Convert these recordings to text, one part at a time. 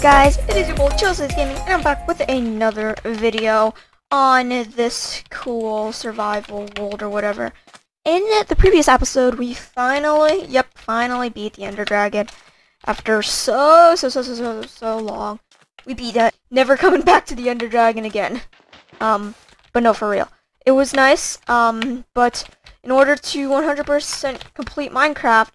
guys? It is your boy Joseph Gaming and I'm back with another video on this cool survival world or whatever. In the previous episode, we finally, yep, finally beat the Ender Dragon. After so, so, so, so, so, so long. We beat it. Never coming back to the Ender Dragon again. Um, but no, for real. It was nice, um, but in order to 100% complete Minecraft,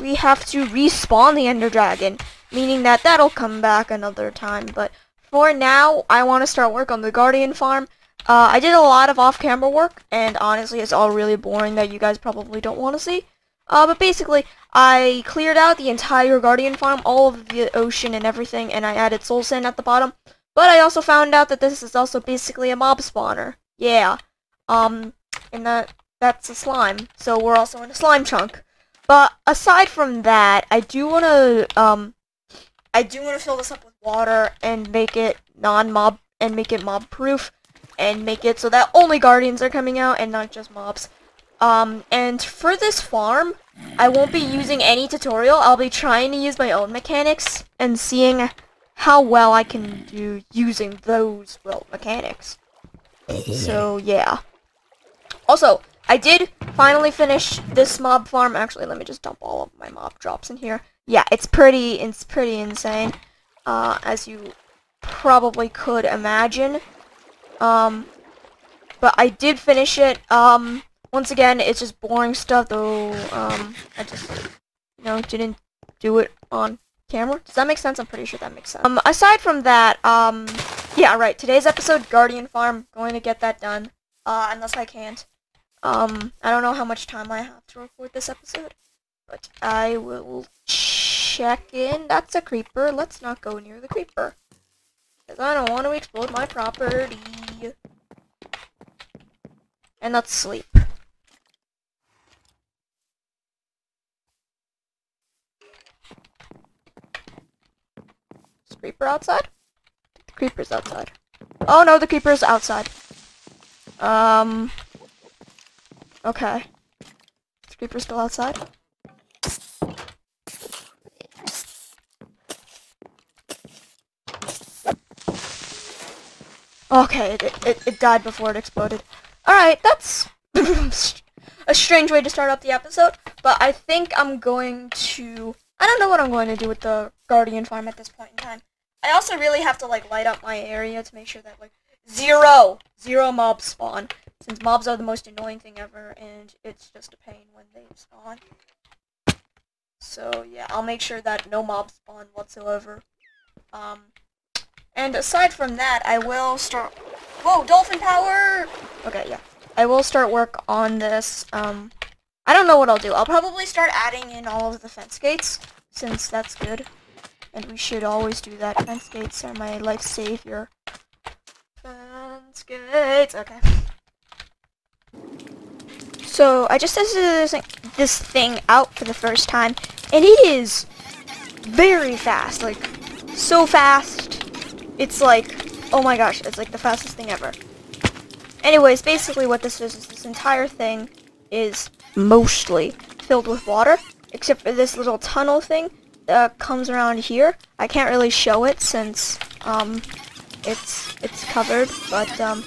we have to respawn the Ender Dragon meaning that that'll come back another time. But for now, I want to start work on the Guardian farm. Uh, I did a lot of off-camera work, and honestly, it's all really boring that you guys probably don't want to see. Uh, but basically, I cleared out the entire Guardian farm, all of the ocean and everything, and I added soul sand at the bottom. But I also found out that this is also basically a mob spawner. Yeah. Um, and that that's a slime. So we're also in a slime chunk. But aside from that, I do want to um I do want to fill this up with water and make it non-mob and make it mob-proof and make it so that only guardians are coming out and not just mobs. Um, and for this farm, I won't be using any tutorial. I'll be trying to use my own mechanics and seeing how well I can do using those, well, mechanics. So, yeah. Also, I did finally finish this mob farm. Actually, let me just dump all of my mob drops in here yeah, it's pretty, it's pretty insane, uh, as you probably could imagine. Um, but I did finish it. Um, once again, it's just boring stuff, though. Um, I just, you know, didn't do it on camera. Does that make sense? I'm pretty sure that makes sense. Um, aside from that, um, yeah, right. Today's episode, Guardian Farm, going to get that done. Uh, unless I can't. Um, I don't know how much time I have to record this episode, but I will check in. That's a creeper. Let's not go near the creeper. Because I don't want to explode my property. And let's sleep. Is creeper outside? The creeper's outside. Oh no, the creeper's outside. Um... Okay. Is the creeper still outside? Okay, it, it, it died before it exploded. Alright, that's a strange way to start up the episode, but I think I'm going to... I don't know what I'm going to do with the Guardian farm at this point in time. I also really have to, like, light up my area to make sure that, like, zero, zero mobs spawn, since mobs are the most annoying thing ever, and it's just a pain when they spawn. So, yeah, I'll make sure that no mobs spawn whatsoever. Um, and aside from that, I will start... Whoa, dolphin power! Okay, yeah. I will start work on this. Um, I don't know what I'll do. I'll probably start adding in all of the fence gates, since that's good. And we should always do that. Fence gates are my life savior. Fence gates. Okay. So, I just tested this, this thing out for the first time, and it is very fast. Like, so fast it's like, oh my gosh, it's like the fastest thing ever. Anyways, basically what this is, is this entire thing is mostly filled with water, except for this little tunnel thing that comes around here. I can't really show it since, um, it's, it's covered, but, um,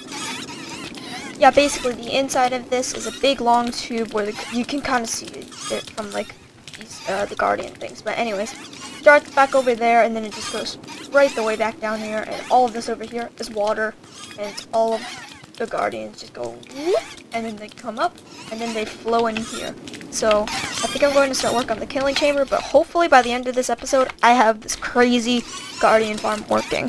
yeah, basically the inside of this is a big long tube where the, you can kind of see it from, like, these, uh, the Guardian things. But anyways, starts back over there, and then it just goes right the way back down here, and all of this over here is water, and all of the Guardians just go whoop, and then they come up, and then they flow in here. So, I think I'm going to start work on the killing chamber, but hopefully by the end of this episode, I have this crazy Guardian farm working.